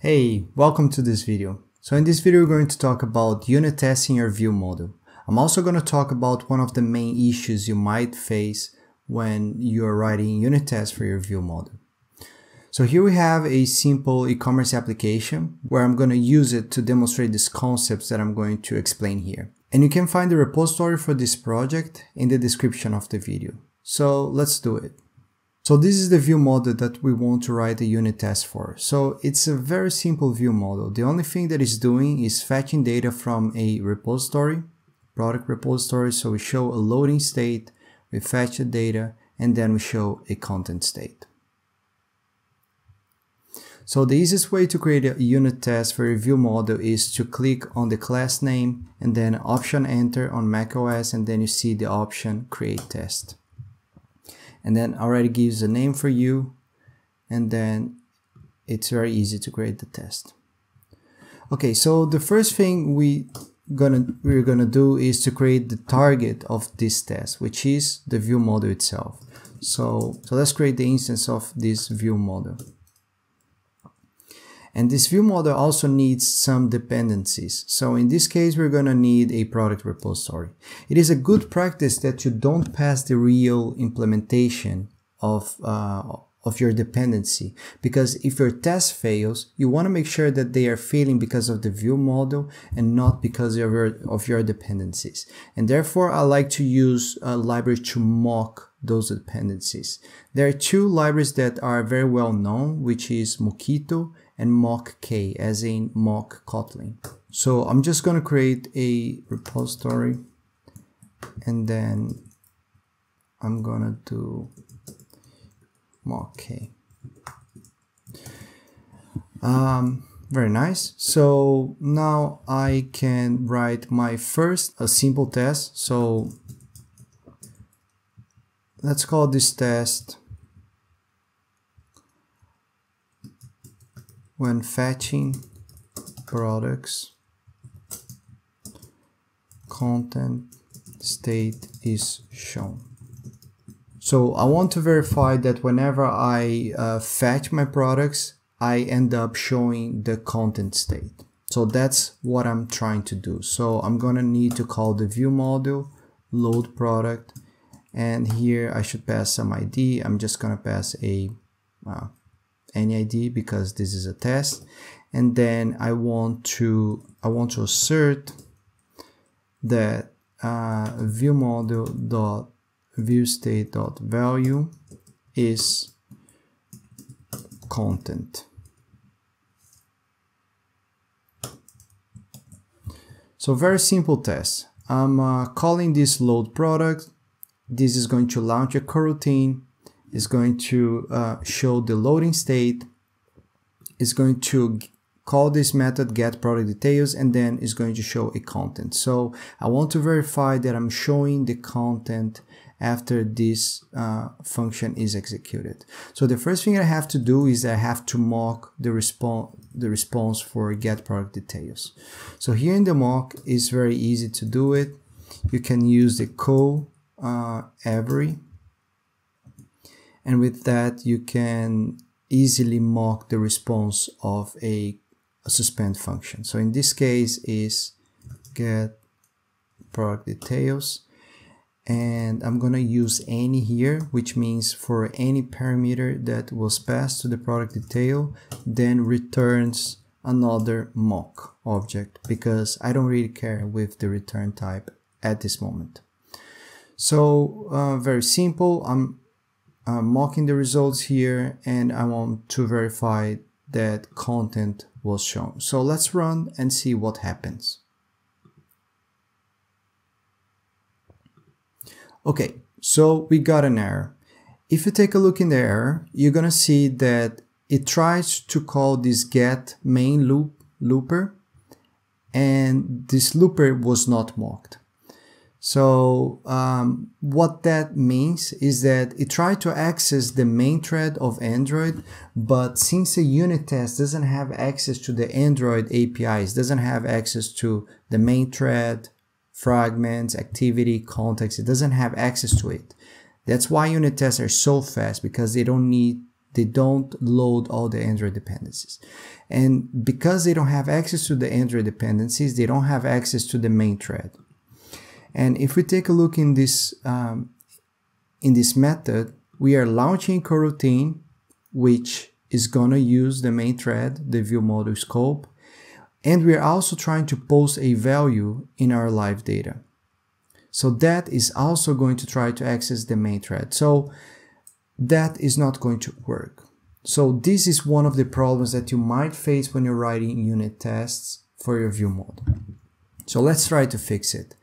Hey, welcome to this video. So in this video we're going to talk about unit testing your view model. I'm also going to talk about one of the main issues you might face when you're writing unit tests for your view model. So here we have a simple e-commerce application where I'm going to use it to demonstrate these concepts that I'm going to explain here. And you can find the repository for this project in the description of the video. So let's do it. So this is the view model that we want to write a unit test for. So it's a very simple view model. The only thing that it's doing is fetching data from a repository, product repository. So we show a loading state, we fetch the data, and then we show a content state. So the easiest way to create a unit test for a view model is to click on the class name and then option enter on macOS and then you see the option create test and then already gives a name for you and then it's very easy to create the test. Okay so the first thing we gonna we're gonna do is to create the target of this test which is the view model itself. So so let's create the instance of this view model and this view model also needs some dependencies. So in this case, we're going to need a product repository. It is a good practice that you don't pass the real implementation of, uh, of your dependency because if your test fails, you want to make sure that they are failing because of the view model and not because of your, of your dependencies. And therefore, I like to use a library to mock those dependencies. There are two libraries that are very well known, which is Mockito and MockK as in mock Kotlin. So I'm just going to create a repository and then I'm going to do MockK. Um, very nice. So now I can write my first a simple test. So let's call this test when fetching products content state is shown. So I want to verify that whenever I uh, fetch my products, I end up showing the content state. So that's what I'm trying to do. So I'm gonna need to call the view model, load product, and here I should pass some ID. I'm just gonna pass a uh, any ID because this is a test. And then I want to I want to assert that uh, view model dot view state dot value is content. So very simple test. I'm uh, calling this load product. This is going to launch a coroutine is going to uh, show the loading state, is going to call this method get product details and then is going to show a content. So I want to verify that I'm showing the content after this uh, function is executed. So the first thing I have to do is I have to mock the response the response for get product details. So here in the mock is very easy to do it. You can use the co uh, every and with that you can easily mock the response of a, a suspend function. So in this case is get product details. And I'm gonna use any here which means for any parameter that was passed to the product detail then returns another mock object because I don't really care with the return type at this moment. So uh, very simple. I'm uh, mocking the results here and I want to verify that content was shown. So let's run and see what happens. Okay, so we got an error. If you take a look in the error, you're gonna see that it tries to call this get main loop looper and this looper was not mocked. So um, what that means is that it tried to access the main thread of Android, but since a unit test doesn't have access to the Android APIs, doesn't have access to the main thread, fragments, activity, context, it doesn't have access to it. That's why unit tests are so fast because they don't need They don't load all the Android dependencies. And because they don't have access to the Android dependencies, they don't have access to the main thread. And if we take a look in this, um, in this method, we are launching coroutine, which is gonna use the main thread, the view model scope. And we are also trying to post a value in our live data. So that is also going to try to access the main thread. So that is not going to work. So this is one of the problems that you might face when you're writing unit tests for your view model. So let's try to fix it.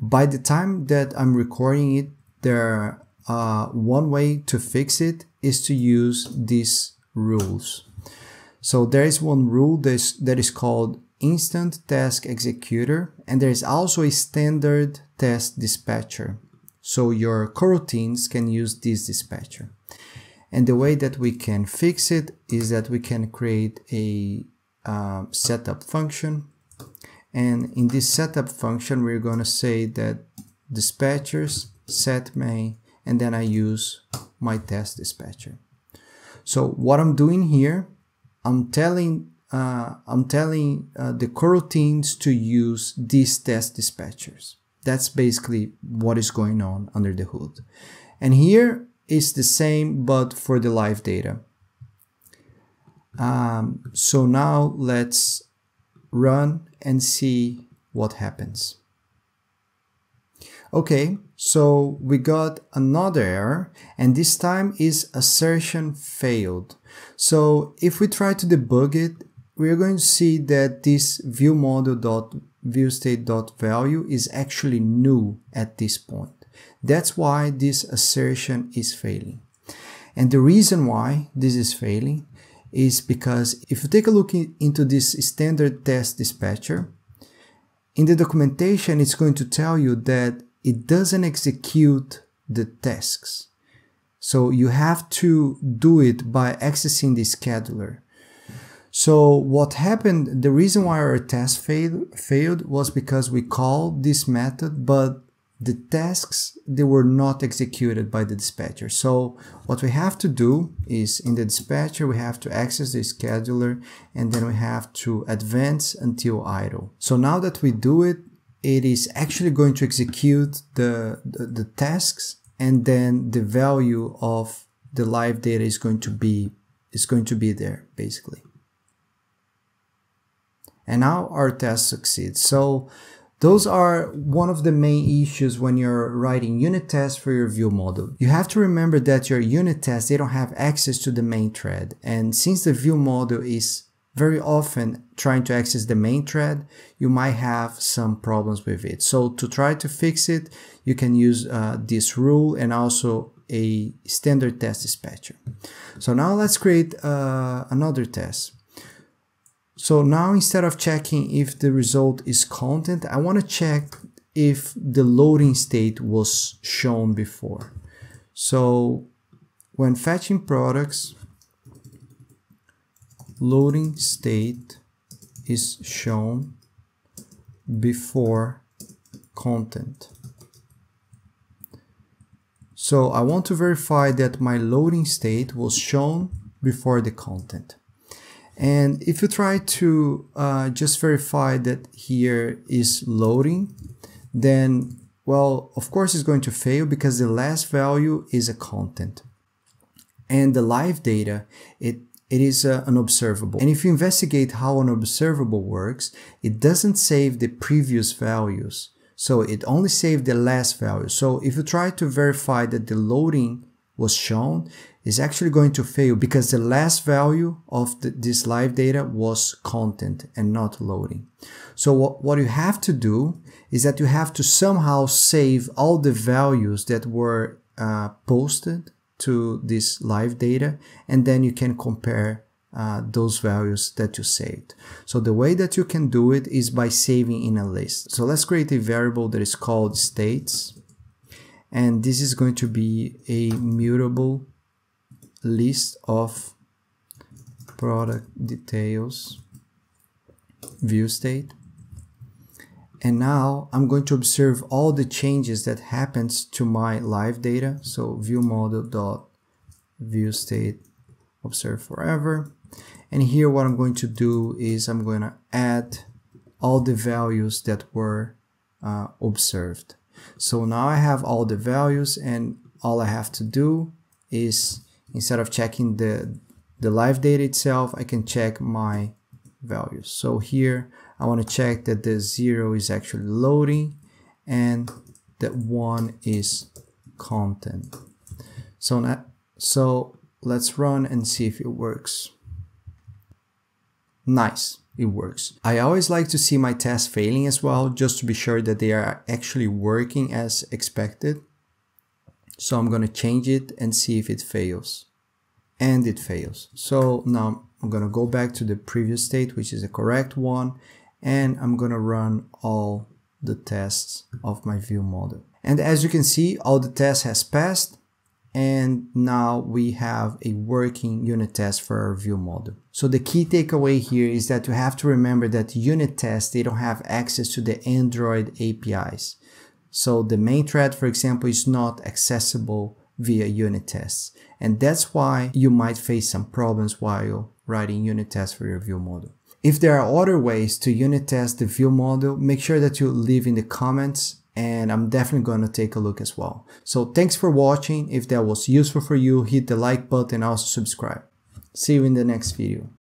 By the time that I'm recording it, there uh, one way to fix it is to use these rules. So there is one rule that that is called instant task executor and there is also a standard test dispatcher. So your coroutines can use this dispatcher. And the way that we can fix it is that we can create a uh, setup function. And in this setup function, we're going to say that dispatchers set main, and then I use my test dispatcher. So what I'm doing here, I'm telling uh, I'm telling uh, the coroutines to use these test dispatchers. That's basically what is going on under the hood. And here is the same, but for the live data. Um, so now let's run and see what happens. Okay, so we got another error and this time is assertion failed. So if we try to debug it, we're going to see that this view model dot viewState.value is actually new at this point. That's why this assertion is failing. And the reason why this is failing is because if you take a look into this standard test dispatcher, in the documentation, it's going to tell you that it doesn't execute the tasks. So you have to do it by accessing the scheduler. So what happened, the reason why our test failed, failed was because we called this method, but the tasks, they were not executed by the dispatcher. So what we have to do is in the dispatcher, we have to access the scheduler and then we have to advance until idle. So now that we do it, it is actually going to execute the, the, the tasks and then the value of the live data is going to be is going to be there basically and now our test succeeds. So those are one of the main issues when you're writing unit tests for your view model. You have to remember that your unit tests, they don't have access to the main thread. And since the view model is very often trying to access the main thread, you might have some problems with it. So to try to fix it, you can use uh, this rule and also a standard test dispatcher. So now let's create uh, another test. So now instead of checking if the result is content, I want to check if the loading state was shown before. So when fetching products, loading state is shown before content. So I want to verify that my loading state was shown before the content. And if you try to uh, just verify that here is loading, then, well, of course it's going to fail because the last value is a content. And the live data, it, it is uh, an observable. And if you investigate how an observable works, it doesn't save the previous values. So it only saved the last value. So if you try to verify that the loading was shown, is actually going to fail because the last value of the, this live data was content and not loading. So what, what you have to do is that you have to somehow save all the values that were uh, posted to this live data and then you can compare uh, those values that you saved. So the way that you can do it is by saving in a list. So let's create a variable that is called states and this is going to be a mutable list of product details view state and now I'm going to observe all the changes that happens to my live data so view model dot view state observe forever. And here what I'm going to do is I'm going to add all the values that were uh, observed. So now I have all the values and all I have to do is instead of checking the, the live data itself, I can check my values. So here I want to check that the zero is actually loading and that one is content. So, now, so let's run and see if it works. Nice, it works. I always like to see my tests failing as well, just to be sure that they are actually working as expected. So I'm going to change it and see if it fails. And it fails. So now I'm going to go back to the previous state, which is the correct one. And I'm going to run all the tests of my view model. And as you can see, all the tests has passed and now we have a working unit test for our view model. So the key takeaway here is that you have to remember that unit tests, they don't have access to the Android APIs. So the main thread, for example, is not accessible via unit tests. And that's why you might face some problems while writing unit tests for your view model. If there are other ways to unit test the view model, make sure that you leave in the comments and I'm definitely going to take a look as well. So thanks for watching. If that was useful for you, hit the like button and also subscribe. See you in the next video.